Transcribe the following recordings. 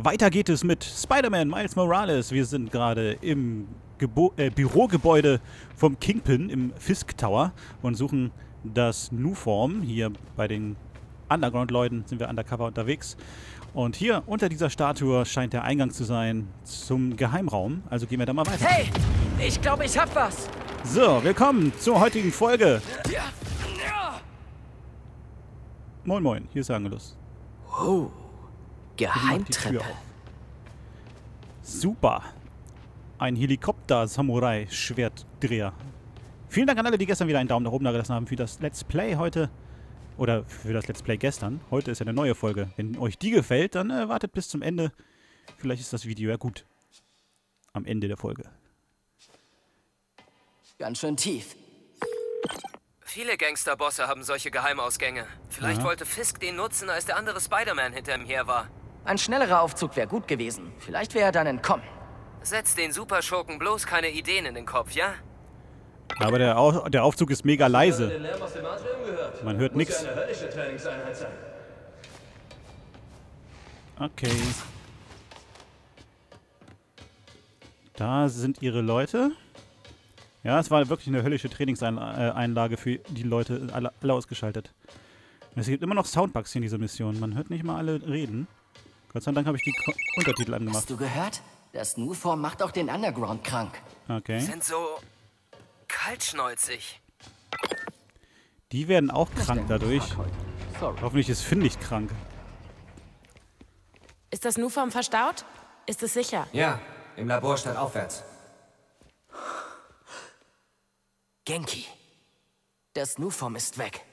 Weiter geht es mit Spider-Man Miles Morales. Wir sind gerade im Gebo äh, Bürogebäude vom Kingpin im Fisk Tower und suchen das Nuform. Hier bei den Underground-Leuten sind wir undercover unterwegs. Und hier unter dieser Statue scheint der Eingang zu sein zum Geheimraum. Also gehen wir da mal weiter. Hey, ich glaube, ich hab was. So, willkommen zur heutigen Folge. Moin Moin, hier ist Angelus. Oh, Geheimtreppe. Super. Ein Helikopter-Samurai-Schwertdreher. Vielen Dank an alle, die gestern wieder einen Daumen nach oben da gelassen haben für das Let's Play heute. Oder für das Let's Play gestern. Heute ist ja eine neue Folge. Wenn euch die gefällt, dann äh, wartet bis zum Ende. Vielleicht ist das Video ja gut. Am Ende der Folge. Ganz schön tief. Viele Gangsterbosse haben solche Geheimausgänge. Vielleicht Aha. wollte Fisk den nutzen, als der andere Spider-Man hinter ihm her war. Ein schnellerer Aufzug wäre gut gewesen. Vielleicht wäre er dann entkommen. Setz den Superschurken bloß keine Ideen in den Kopf, ja? Aber der, Au der Aufzug ist mega leise. Man hört nichts. Okay. Da sind ihre Leute. Ja, es war wirklich eine höllische Trainingseinlage für die Leute, alle, alle ausgeschaltet. Und es gibt immer noch Soundbugs hier in dieser Mission. Man hört nicht mal alle reden. Gott sei Dank habe ich die Ko Untertitel angemacht. Hast du gehört? Das Nuform macht auch den Underground krank. Okay. Sind so kaltschnäuzig. Die werden auch krank dadurch. Sorry. Hoffentlich ist Finn nicht krank. Ist das Nuform verstaut? Ist es sicher? Ja, im Labor stand aufwärts. Genki. Das Nuform ist weg.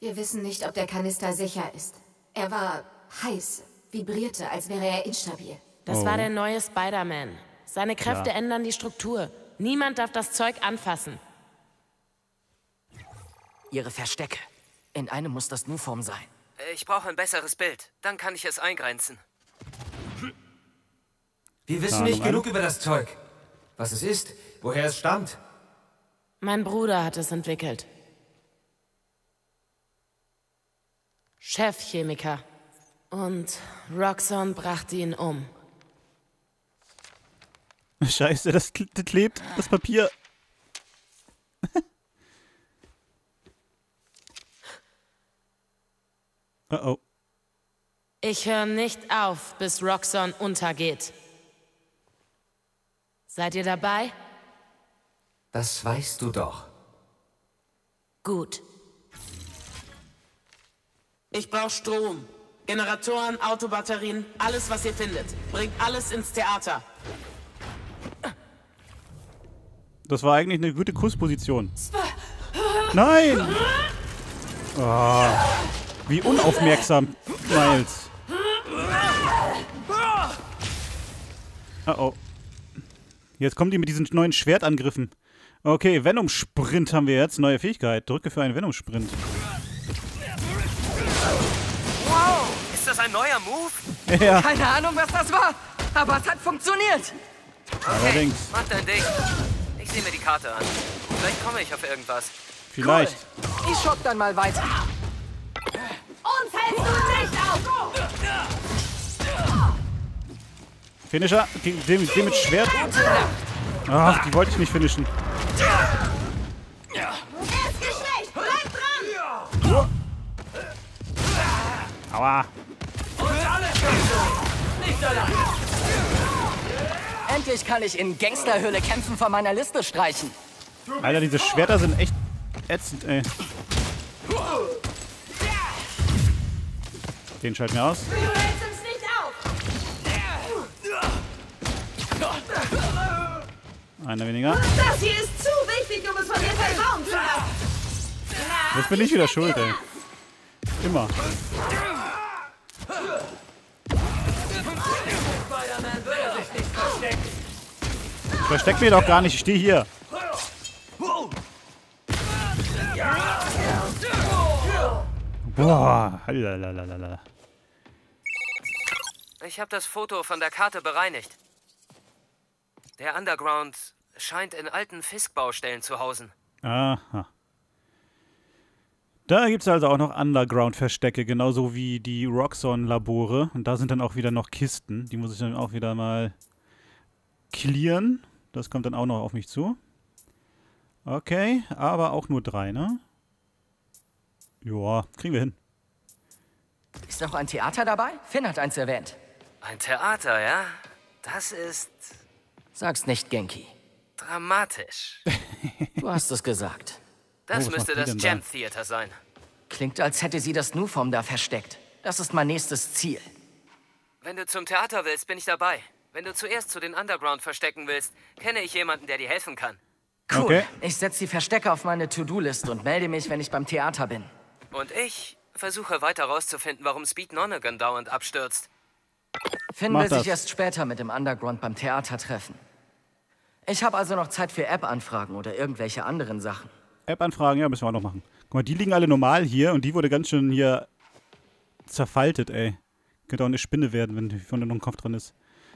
Wir wissen nicht, ob der Kanister sicher ist. Er war heiß, vibrierte, als wäre er instabil. Das Oh. war der neue Spider-Man. Seine Kräfte Klar. ändern die Struktur. Niemand darf das Zeug anfassen. Ihre Verstecke. In einem muss das Nuform sein. Ich brauche ein besseres Bild. Dann kann ich es eingrenzen. Wir wissen nicht genug über das Zeug. Was es ist, woher es stammt. Mein Bruder hat es entwickelt. Chefchemiker. Und Roxxon brachte ihn um. Scheiße, das, das klebt, das Papier. oh oh. Ich höre nicht auf, bis Roxxon untergeht. Seid ihr dabei? Das weißt du doch. Gut. Ich brauche Strom. Generatoren, Autobatterien, alles, was ihr findet. Bringt alles ins Theater. Das war eigentlich eine gute Kussposition. Nein! Oh, wie unaufmerksam, Miles. Oh oh. Jetzt kommen die mit diesen neuen Schwertangriffen. Okay, Venom-Sprint haben wir jetzt. Neue Fähigkeit. Drücke für einen Venom-Sprint. Das ein neuer Move? Ja, Keine Ahnung, was das war, aber es hat funktioniert. allerdings. Mach dein Ding. Ich sehe mir die Karte an. Vielleicht komme ich auf irgendwas. Vielleicht. Ich schock dann mal weiter. Uns hältst du nicht auf! Finisher. Den, den, den mit Schwert. Ach, die wollte ich nicht finishen. Erst Aua. Endlich kann ich in Gangsterhöhle kämpfen von meiner Liste streichen. Alter, diese Schwerter sind echt ätzend, ey. Den schalten wir aus. Einer weniger. Das hier ist zu wichtig, um es von dir vertrauen zu lassen! Jetzt bin ich wieder schuld, ey. Immer. Ich versteck mich doch gar nicht, ich stehe hier. Boah, lalalala. Ich habe das Foto von der Karte bereinigt. Der Underground scheint in alten Fisk-Baustellen zu hausen. Aha. Da gibt es also auch noch Underground-Verstecke, genauso wie die Roxxon-Labore. Und da sind dann auch wieder noch Kisten. Die muss ich dann auch wieder mal clearen. Das kommt dann auch noch auf mich zu. Okay, aber auch nur drei, ne? Joa, kriegen wir hin. Ist noch ein Theater dabei? Finn hat eins erwähnt. Ein Theater, ja? Das ist Sag's nicht, Genki. dramatisch. Du hast es gesagt. Das Oh, müsste das denn da? Gem Theater sein. Klingt, als hätte sie das Nuform da versteckt. Das ist mein nächstes Ziel. Wenn du zum Theater willst, bin ich dabei. Wenn du zuerst zu den Underground verstecken willst, kenne ich jemanden, der dir helfen kann. Cool. Okay. Ich setze die Verstecke auf meine To-Do-Liste und melde mich, wenn ich beim Theater bin. Und ich versuche weiter rauszufinden, warum Speed Nonagon dauernd abstürzt. Finn Mach will das. sich erst später mit dem Underground beim Theater treffen. Ich habe also noch Zeit für App-Anfragen oder irgendwelche anderen Sachen. App-Anfragen, ja, müssen wir auch noch machen. Guck mal, die liegen alle normal hier und die wurde ganz schön hier zerfaltet, ey. Könnte auch eine Spinne werden, wenn vorne noch ein Kopf dran ist.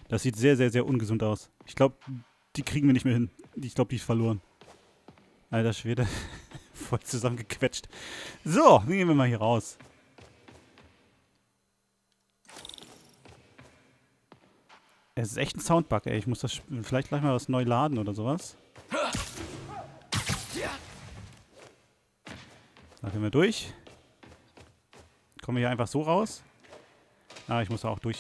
Das sieht sehr, sehr, sehr ungesund aus. Ich glaube, die kriegen wir nicht mehr hin. Ich glaube, die ist verloren. Alter Schwede. Voll zusammengequetscht. So, dann gehen wir mal hier raus. Es ist echt ein Soundbug, ey. Ich muss das vielleicht gleich mal was neu laden oder sowas. Da können wir durch. Kommen wir hier einfach so raus? Ah, ich muss da auch durch.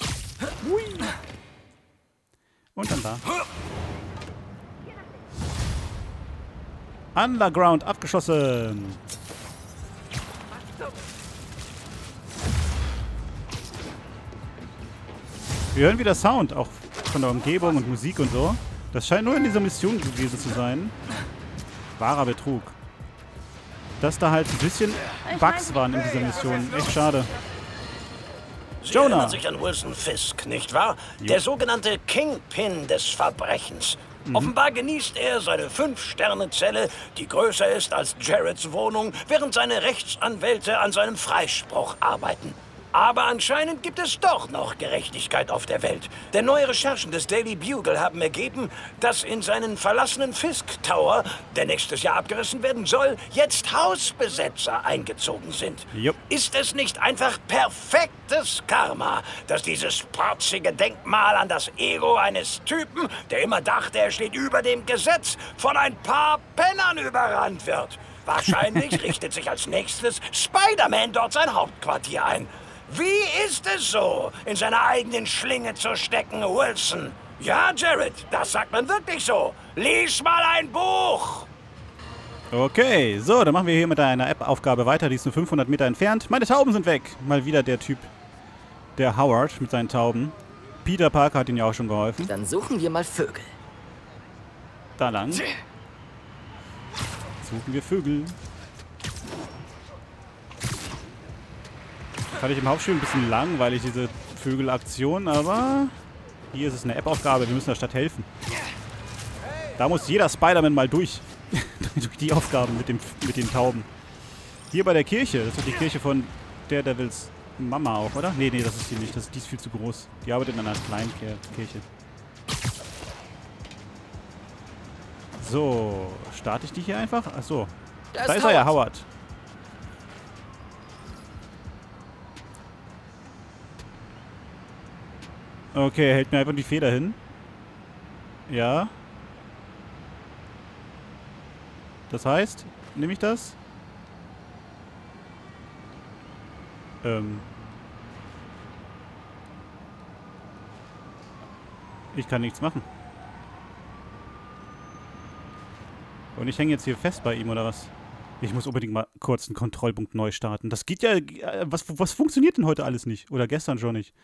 Und dann da. Underground abgeschossen. Wir hören wieder Sound, auch von der Umgebung und Musik und so. Das scheint nur in dieser Mission gewesen zu sein. Wahrer Betrug. Dass da halt ein bisschen Bugs waren in dieser Mission. Echt schade. Sie Jonah. erinnern sich an Wilson Fisk, nicht wahr? Der sogenannte Kingpin des Verbrechens. Offenbar genießt er seine Fünf-Sterne-Zelle, die größer ist als Jareds Wohnung, während seine Rechtsanwälte an seinem Freispruch arbeiten. Aber anscheinend gibt es doch noch Gerechtigkeit auf der Welt. Denn neue Recherchen des Daily Bugle haben ergeben, dass in seinen verlassenen Fisk Tower, der nächstes Jahr abgerissen werden soll, jetzt Hausbesetzer eingezogen sind. Jupp. Ist es nicht einfach perfektes Karma, dass dieses protzige Denkmal an das Ego eines Typen, der immer dachte, er steht über dem Gesetz, von ein paar Pennern überrannt wird? Wahrscheinlich richtet sich als nächstes Spider-Man dort sein Hauptquartier ein. Wie ist es so, in seiner eigenen Schlinge zu stecken, Wilson? Ja, Jared, das sagt man wirklich so. Lies mal ein Buch! Okay, so, dann machen wir hier mit einer App-Aufgabe weiter. Die ist nur 500 Meter entfernt. Meine Tauben sind weg. Mal wieder der Typ, der Howard mit seinen Tauben. Peter Parker hat ihnen ja auch schon geholfen. Dann suchen wir mal Vögel. Da lang. Suchen wir Vögel. Fand ich im Hauptspiel ein bisschen langweilig, diese Vögelaktion, aber hier ist es eine App-Aufgabe, wir müssen der Stadt helfen. Da muss jeder Spider-Man mal durch. durch die Aufgaben mit, dem, mit den Tauben. Hier bei der Kirche, das ist doch die Kirche von Daredevils Mama auch, oder? Nee, nee, das ist die nicht, das, die ist viel zu groß. Die arbeitet in einer kleinen Kir- Kirche. So, starte ich die hier einfach? Achso, Da da ist ist er ja, Howard. Okay, er hält mir einfach die Feder hin. Ja. Das heißt, nehme ich das? Ähm. Ich kann nichts machen. Und ich hänge jetzt hier fest bei ihm, oder was? Ich muss unbedingt mal kurz einen Kontrollpunkt neu starten. Das geht ja. äh, Was, was funktioniert denn heute alles nicht? Oder gestern schon nicht?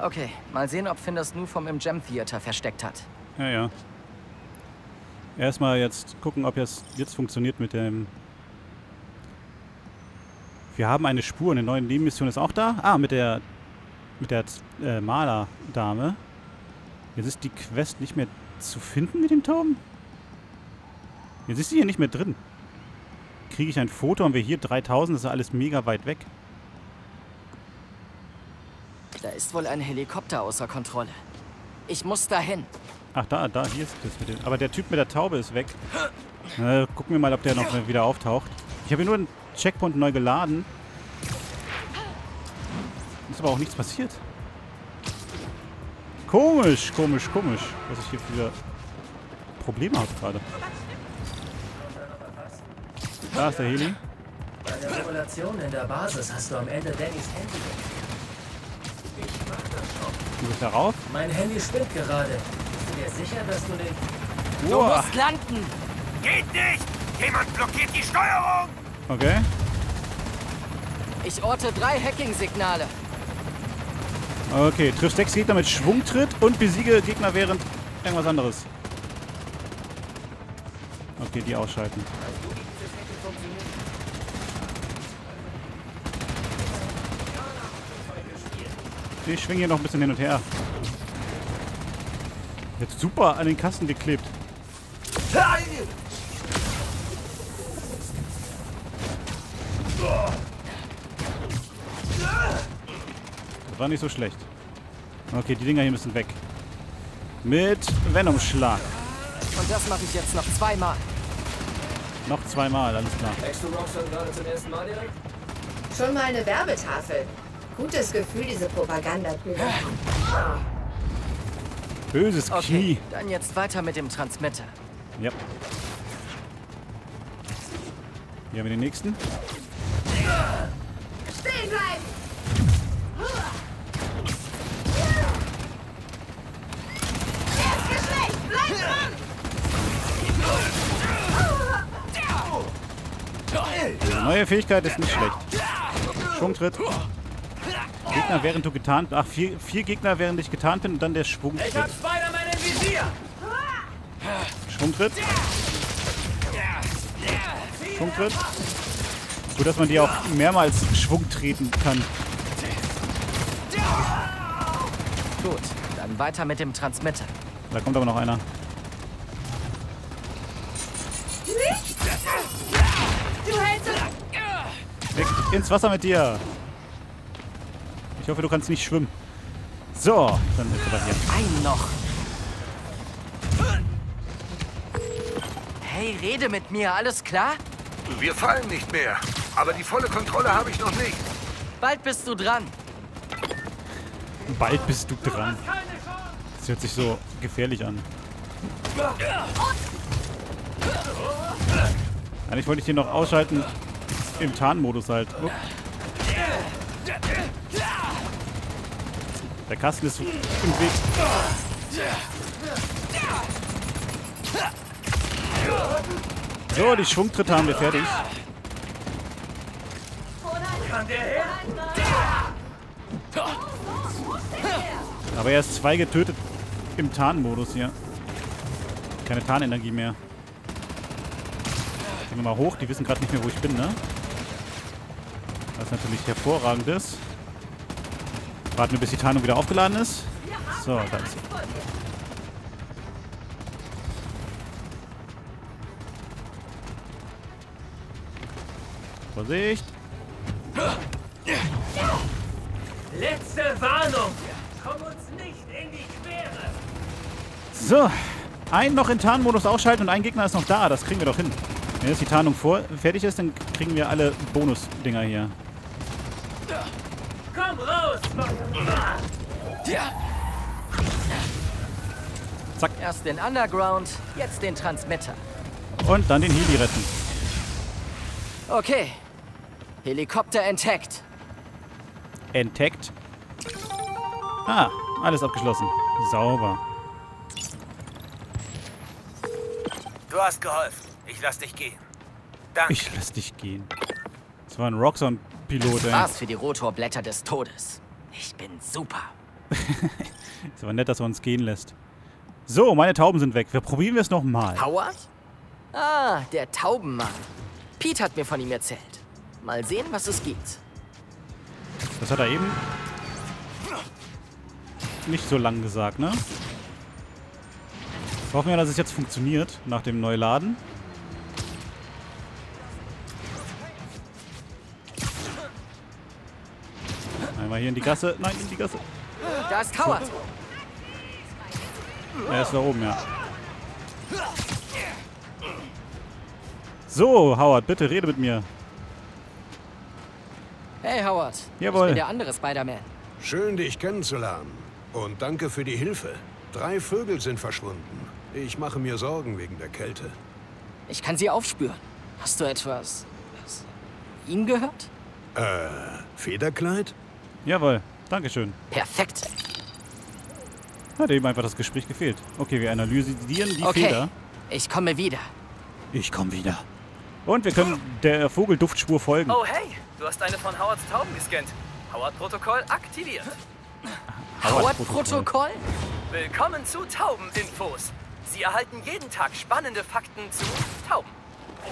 Okay, mal sehen, ob Finn das Nuform im Gem Theater versteckt hat. Ja, ja. Erstmal jetzt gucken, ob es jetzt funktioniert mit dem. Wir haben eine Spur. Eine neue Nebenmission ist auch da. Ah, mit der. Mit der äh, Malerdame. Jetzt ist die Quest nicht mehr zu finden mit dem Tauben? Jetzt ist sie hier nicht mehr drin. Kriege ich ein Foto? Haben wir hier 3000? Das ist alles mega weit weg. Da ist wohl ein Helikopter außer Kontrolle. Ich muss dahin. Ach, da, da, hier ist das mit dem. Aber der Typ mit der Taube ist weg. Äh, gucken wir mal, ob der noch wieder auftaucht. Ich habe hier nur einen Checkpoint neu geladen. Ist aber auch nichts passiert. Komisch, komisch, komisch, was ich hier für Probleme habe gerade. Da ist der Heli. Bei der Simulation in der Basis hast du am Ende Dannys Handy. Du bist darauf. Mein Handy spinnt gerade. Bist du dir sicher, dass du nicht... Du Uah. musst landen. Geht nicht! Jemand blockiert die Steuerung! Okay. Ich orte drei Hacking-Signale. Okay, triff sechs Gegner mit Schwungtritt und besiege Gegner während irgendwas anderes. Okay, die ausschalten. Ich schwinge hier noch ein bisschen hin und her. Jetzt super an den Kasten geklebt. Das war nicht so schlecht. Okay, die Dinger hier müssen weg. Mit Venomschlag. Und das mache ich jetzt noch zweimal. Noch zweimal, alles klar. Schon mal eine Werbetafel. Gutes Gefühl, diese Propagandabücher. Böses Okay, Knie. dann jetzt weiter mit dem Transmitter. Ja. Hier haben wir den nächsten. Stehen bleiben! Erstgeschlecht! Bleib dran! Die neue Fähigkeit ist nicht schlecht. Schwungtritt. Gegner, während du getarnt... Ach, vier, vier Gegner, während ich getarnt bin und dann der Schwungtritt. Spider-Man im Visier! Schwungtritt. Schwungtritt. Gut, dass man die auch mehrmals Schwung treten kann. Gut, dann weiter mit dem Transmitter. Da kommt aber noch einer. Du hältst es! Weg ins Wasser mit dir. Ich hoffe, du kannst nicht schwimmen. So, dann ist er hier. Ein noch. Hey, rede mit mir, alles klar? Wir fallen nicht mehr. Aber die volle Kontrolle habe ich noch nicht. Bald bist du dran. Bald bist du dran. Das hört sich so gefährlich an. Eigentlich wollte ich den noch ausschalten im Tarnmodus halt. Upp. Der Kasten ist im Weg. So, die Schwungtritte haben wir fertig. Aber er ist zwei getötet im Tarnmodus hier. Keine Tarnenergie mehr. Gehen wir mal hoch. Die wissen gerade nicht mehr, wo ich bin, ne? Was natürlich hervorragend ist. Warten wir, bis die Tarnung wieder aufgeladen ist. So, da ist sie. Vorsicht. Letzte Warnung! Komm uns nicht in die Quere! So, einen noch in Tarnmodus ausschalten und ein Gegner ist noch da. Das kriegen wir doch hin. Wenn jetzt die Tarnung vor fertig ist, dann kriegen wir alle Bonus-Dinger hier. Komm raus! Erst den Underground, jetzt den Transmitter. Und dann den Heli retten. Okay. Helikopter intact. Entdeckt. Ah, alles abgeschlossen. Sauber. Du hast geholfen. Ich lass dich gehen. Danke. Ich lass dich gehen. Das war ein Roxxon-Pilot, ey. Was für die Rotorblätter des Todes. Ich bin super. Ist aber nett, dass er uns gehen lässt. So, meine Tauben sind weg. Wir probieren es nochmal. Howard? Ah, der Taubenmann. Pete hat mir von ihm erzählt. Mal sehen, was es gibt. Das hat er eben nicht so lang gesagt, ne? Hoffen wir, dass es jetzt funktioniert nach dem Neuladen. Einmal hier in die Gasse. Nein, in die Gasse. Da ist Howard. Er ist da oben, ja. So, Howard, bitte rede mit mir. Hey, Howard. Jawohl. Ich bin der andere Spider-Man. Schön, dich kennenzulernen. Und danke für die Hilfe. Drei Vögel sind verschwunden. Ich mache mir Sorgen wegen der Kälte. Ich kann sie aufspüren. Hast du etwas... was ihm gehört? Äh, Federkleid? Jawohl, Dankeschön. Perfekt. Hat eben einfach das Gespräch gefehlt. Okay, wir analysieren die Okay, Feder. ich komme wieder. Ich komme wieder. Und wir können der Vogelduftspur folgen. Oh hey, du hast eine von Howards Tauben gescannt. Howard-Protokoll aktiviert. Howard-Protokoll? Willkommen zu Taubeninfos. Sie erhalten jeden Tag spannende Fakten zu Tauben.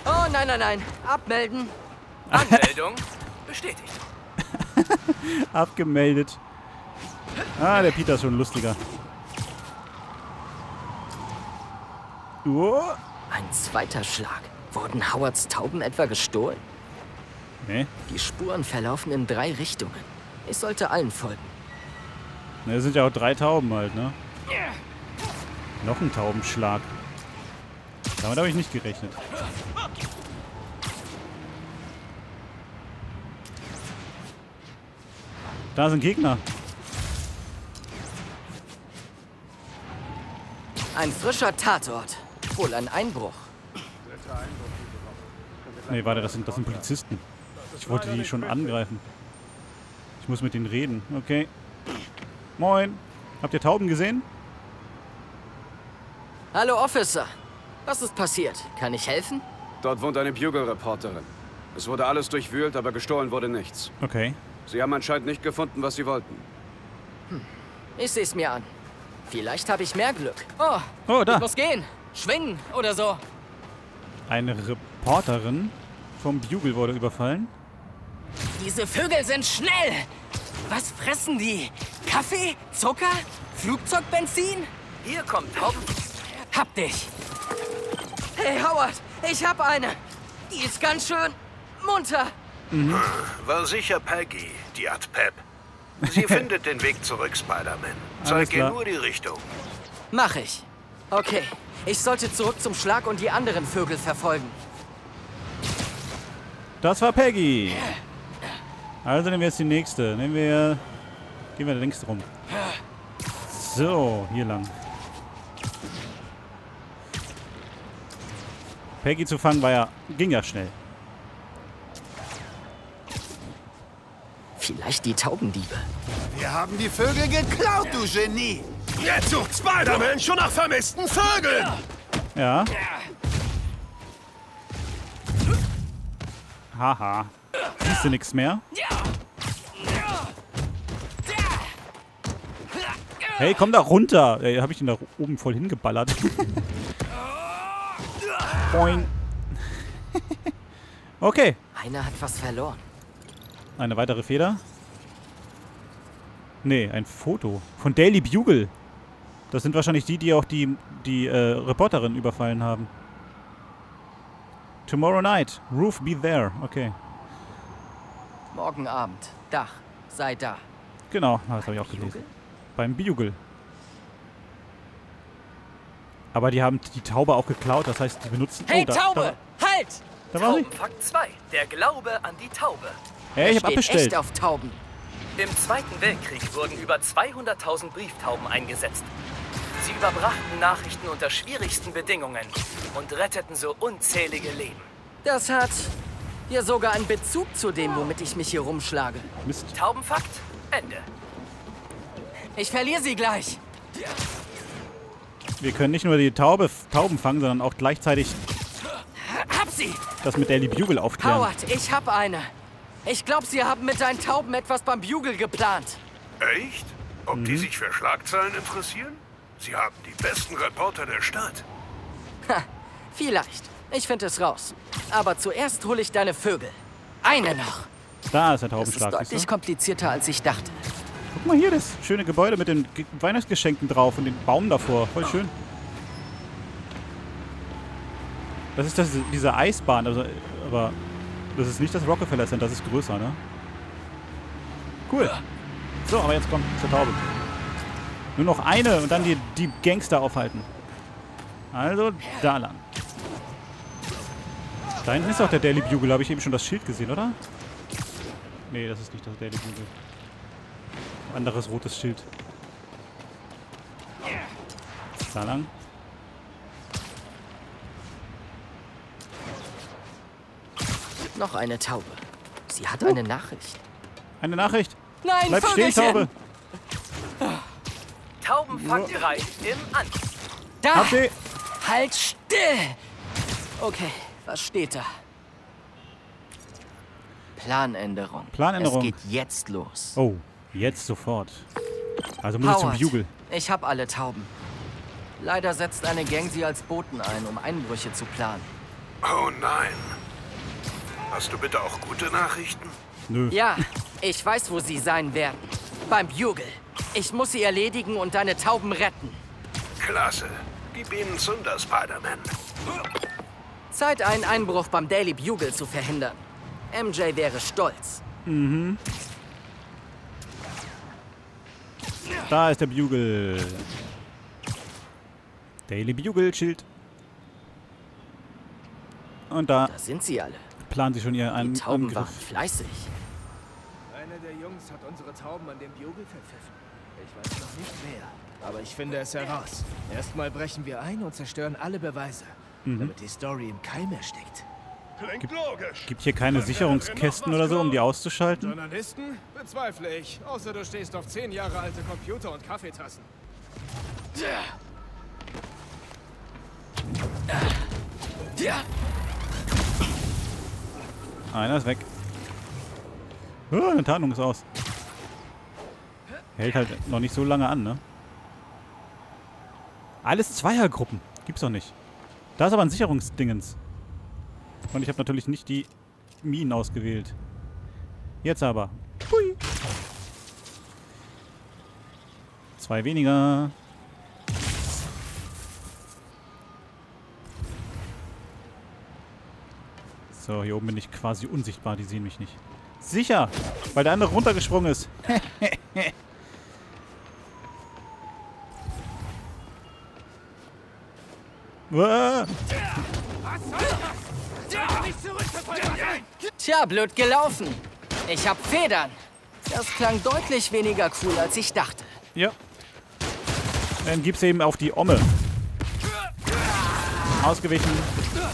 Oh, nein, nein, nein. Abmelden. Anmeldung bestätigt. Abgemeldet. Ah, der Peter ist schon lustiger. Oh. Ein zweiter Schlag. Wurden Howards Tauben etwa gestohlen? Nee, Die Spuren verlaufen in drei Richtungen. Ich sollte allen folgen. Na, das sind ja auch drei Tauben halt, ne? Noch ein Taubenschlag. Damit habe ich nicht gerechnet. Da sind Gegner. Ein frischer Tatort. Wohl ein Einbruch. Nee, warte, das sind, das sind Polizisten. Ich wollte die schon angreifen. Ich muss mit denen reden. Okay. Moin. Habt ihr Tauben gesehen? Hallo, Officer. Was ist passiert? Kann ich helfen? Dort wohnt eine Bugle-Reporterin. Es wurde alles durchwühlt, aber gestohlen wurde nichts. Okay. Sie haben anscheinend nicht gefunden, was sie wollten. Ich seh's mir an. Vielleicht habe ich mehr Glück. Oh, Oh, da. ich muss gehen. Schwingen oder so. Eine Reporterin vom Bugle wurde überfallen. Diese Vögel sind schnell. Was fressen die? Kaffee? Zucker? Flugzeugbenzin? Hier kommt Tauben. Hab dich. Hey, Howard, ich hab eine. Die ist ganz schön munter. War sicher Peggy, die hat Pep. Sie findet den Weg zurück, Spider-Man. Zeig ihr nur die Richtung. Mach ich. Okay, ich sollte zurück zum Schlag und die anderen Vögel verfolgen. Das war Peggy. Also nehmen wir jetzt die nächste. Nehmen wir... Gehen wir links rum. So, hier lang. Peggy zu fangen war ja... ging ja schnell. Vielleicht die Taubendiebe. Wir haben die Vögel geklaut, du Genie! Jetzt sucht Spider-Man schon nach vermissten Vögeln! Ja. Haha. Siehst du nichts mehr? Hey, komm da runter! Ey, hab ich ihn da oben voll hingeballert. Boing. okay. Einer hat was verloren. Eine weitere Feder. Nee, ein Foto. Von Daily Bugle. Das sind wahrscheinlich die, die auch die, die äh, Reporterin überfallen haben. Tomorrow night. Roof be there. Okay. Morgen Abend. Dach. Sei da. Genau, das habe ich auch gelesen. Beim Bugle. Aber die haben die Taube auch geklaut, das heißt, die benutzen... Hey, oh, da, Taube! halt! Da, da war. Taubenfakt 2. Der Glaube an die Taube. Hey, ich habe steht abbestellt. echt auf Tauben. Im Zweiten Weltkrieg wurden über 200.000 Brieftauben eingesetzt. Sie überbrachten Nachrichten unter schwierigsten Bedingungen und retteten so unzählige Leben. Das hat ja sogar einen Bezug zu dem, womit ich mich hier rumschlage. Mist. Taubenfakt? Ende. Ich verliere sie gleich. Wir können nicht nur die Taube, Tauben fangen, sondern auch gleichzeitig Hab sie! das mit Daily Bugle aufklären. Howard, ich hab eine. Ich glaube, sie haben mit deinen Tauben etwas beim Bugle geplant. Echt? Ob die sich für Schlagzeilen interessieren? Sie haben die besten Reporter der Stadt. Ha, vielleicht. Ich finde es raus. Aber zuerst hole ich deine Vögel. Eine noch. Da ist der Das ist Taubenschlag. deutlich komplizierter, als ich dachte. Guck mal hier, das schöne Gebäude mit den Ge Weihnachtsgeschenken drauf und den Baum davor. Voll schön. Das ist das, diese Eisbahn, also, aber das ist nicht das Rockefeller Center, das ist größer, ne? Cool. So, aber jetzt kommt zur Taube. Nur noch eine und dann die, die Gangster aufhalten. Also, da lang. Da hinten ist doch der Daily Bugle. Habe ich eben schon das Schild gesehen, oder? Nee, das ist nicht das Daily Bugle. Anderes rotes Schild. Da lang. Noch eine Taube. Sie hat eine Nachricht. Eine Nachricht. Nein, Bleib stehen! Taube. Taubenfanggerei im An. Da! Hab sie. Halt still! Okay, was steht da? Planänderung. Planänderung. Es geht jetzt los. Oh, jetzt sofort. Also muss ich zum Howard, Bugle. ich hab alle Tauben. Leider setzt eine Gang sie als Boten ein, um Einbrüche zu planen. Oh nein. Hast du bitte auch gute Nachrichten? Nö. Ja, ich weiß, wo sie sein werden. Beim Bugle. Ich muss sie erledigen und deine Tauben retten. Klasse. Gib ihnen Zunder, Spider-Man. Zeit, einen Einbruch beim Daily Bugle zu verhindern. MJ wäre stolz. Mhm. Da ist der Bugle. Daily Bugle Schild. Und da Da sind sie alle. Planen sie schon ihren An Die Tauben waren Angriff. fleißig. Einer der Jungs hat unsere Tauben an dem Bugle verpfiffen. Ich weiß noch nicht wer, aber ich finde es heraus. Erstmal brechen wir ein und zerstören alle Beweise, Mhm. damit die Story im Keim erstickt. Klingt logisch. Gibt hier keine Sicherungskästen oder so, um die auszuschalten? Journalisten? Bezweifle ich. Außer du stehst auf zehn Jahre alte Computer und Kaffeetassen. Einer ist weg. Oh, eine Tarnung ist aus. Hält halt noch nicht so lange an, ne? Alles Zweiergruppen. Gibt's doch nicht. Da ist aber ein Sicherungsdingens. Und ich habe natürlich nicht die Minen ausgewählt. Jetzt aber. Hui. Zwei weniger. So, hier oben bin ich quasi unsichtbar. Die sehen mich nicht. Sicher, weil der andere runtergesprungen ist. Tja, blöd gelaufen. Ich hab Federn. Das klang deutlich weniger cool, als ich dachte. ja. Dann gibt's eben auf die Omme. Ausgewichen.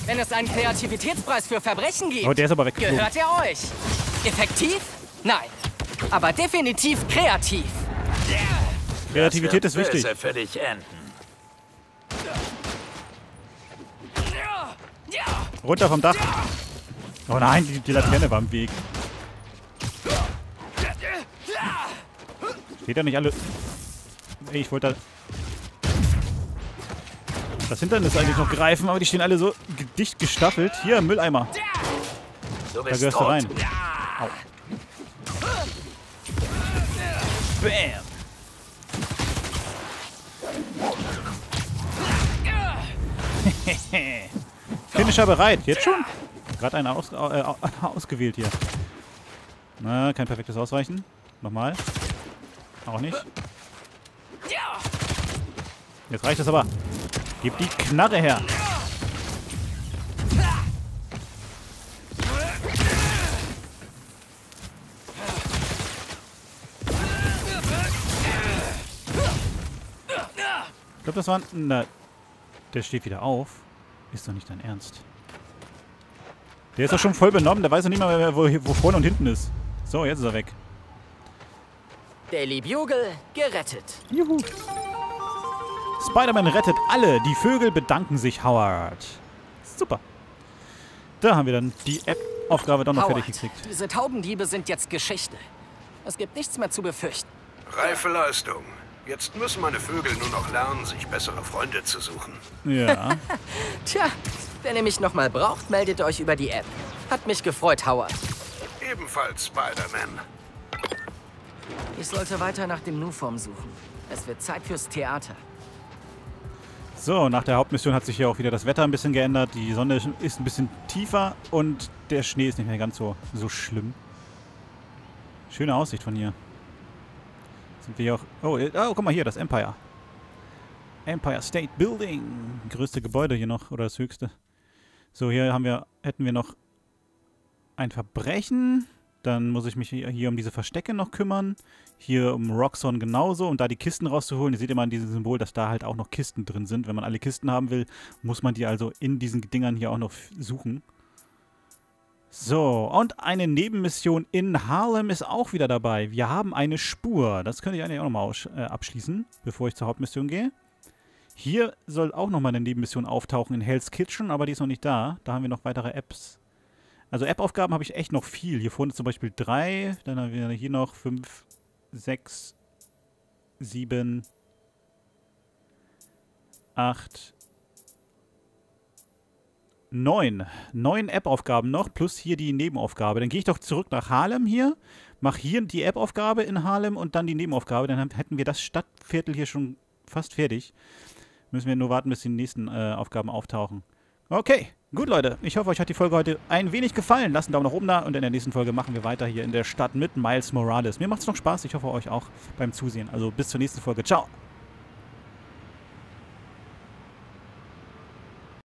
Wenn es einen Kreativitätspreis für Verbrechen gibt, Oh, der ist aber weggeflogen. gehört er euch. Effektiv? Nein. Aber definitiv kreativ. Kreativität ist wichtig. Für dich enden. Runter vom Dach. Oh nein, die, die Laterne war im Weg. Steht ja nicht alle... Ey, ich wollte da... Das Hindernis eigentlich noch greifen, aber die stehen alle so dicht gestaffelt. Hier, Mülleimer. Du Da gehörst du tot. rein. Au. Bam. Finisher bereit. Jetzt schon? Gerade einer aus, äh, ausgewählt hier. Na, kein perfektes Ausweichen. Nochmal. Auch nicht. Jetzt reicht es aber. Gib die Knarre her. Ich glaube, das war ein... Na, der steht wieder auf. Ist doch nicht dein Ernst. Der ist doch schon voll benommen. Der weiß doch nicht mal, mehr, wo, wo vorne und hinten ist. So, jetzt ist er weg. Daily Bugle gerettet. Juhu. Spider-Man rettet alle. Die Vögel bedanken sich Howard. Super. Da haben wir dann die App-Aufgabe doch noch Howard, fertig gekriegt. diese Taubendiebe sind jetzt Geschichte. Es gibt nichts mehr zu befürchten. Reife Leistung. Jetzt müssen meine Vögel nur noch lernen, sich bessere Freunde zu suchen. Ja. Tja, wenn ihr mich nochmal braucht, meldet euch über die App. Hat mich gefreut, Howard. Ebenfalls Spider-Man. Ich sollte weiter nach dem Nuform suchen. Es wird Zeit fürs Theater. So, nach der Hauptmission hat sich hier auch wieder das Wetter ein bisschen geändert. Die Sonne ist ein bisschen tiefer und der Schnee ist nicht mehr ganz so, so schlimm. Schöne Aussicht von hier. Sind wir hier auch... Oh, äh, oh, guck mal hier, das Empire. Empire State Building. Größte Gebäude hier noch, oder das höchste. So, hier haben wir, hätten wir noch ein Verbrechen. Dann muss ich mich hier, um diese Verstecke noch kümmern. Hier um Roxxon genauso. Und da die Kisten rauszuholen, ihr seht immer an diesem Symbol, dass da halt auch noch Kisten drin sind. Wenn man alle Kisten haben will, muss man die also in diesen Dingern hier auch noch suchen. So, und eine Nebenmission in Harlem ist auch wieder dabei. Wir haben eine Spur. Das könnte ich eigentlich auch nochmal äh, abschließen, bevor ich zur Hauptmission gehe. Hier soll auch nochmal eine Nebenmission auftauchen in Hell's Kitchen, aber die ist noch nicht da. Da haben wir noch weitere Apps. Also App-Aufgaben habe ich echt noch viel. Hier vorne zum Beispiel drei, dann haben wir hier noch fünf, sechs, sieben, acht, neun. Neun App-Aufgaben noch, plus hier die Nebenaufgabe. Dann gehe ich doch zurück nach Harlem hier, mache hier die App-Aufgabe in Harlem und dann die Nebenaufgabe. Dann hätten wir das Stadtviertel hier schon fast fertig. Müssen wir nur warten, bis die nächsten äh, Aufgaben auftauchen. Okay, gut Leute. Ich hoffe, euch hat die Folge heute ein wenig gefallen. Lasst einen Daumen nach oben da und in der nächsten Folge machen wir weiter hier in der Stadt mit Miles Morales. Mir macht es noch Spaß. Ich hoffe, euch auch beim Zusehen. Also bis zur nächsten Folge. Ciao.